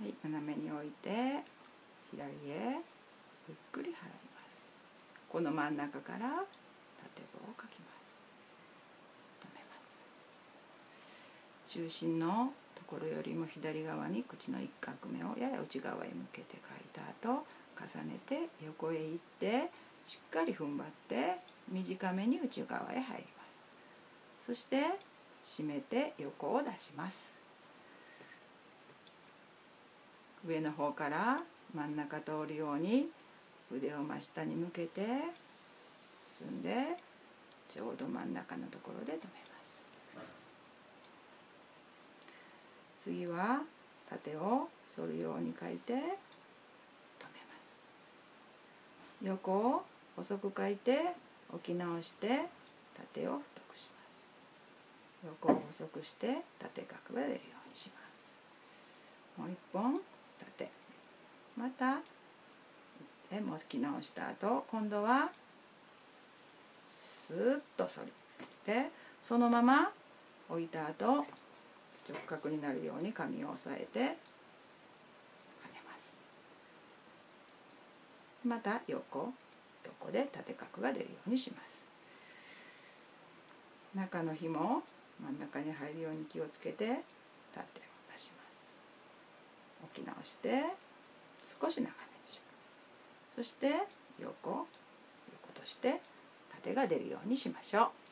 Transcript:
はい斜めに置いて左へゆっくり払います。この真ん中から縦棒をかきます。止めます。中心のところよりも左側に口の一画目をやや内側へ向けて書いた後重ねて横へ行ってしっかり踏ん張って短めに内側へ入ります。そして締めて横を出します。上の方から真ん中通るように腕を真下に向けて進んでちょうど真ん中のところで止めます。次は縦を反るように書いて止めます。横を細く書いて置き直して縦を太くします。横を細くして縦角が出るようにします。もう一本縦またで巻き直した後今度はスーッと反りでそのまま置いた後直角になるように紙を押さえて跳ねます。また横横で縦角が出るようにします。中の紐を真ん中に入るように気をつけて縦を出します。置き直して少し長めそして横横として縦が出るようにしましょう。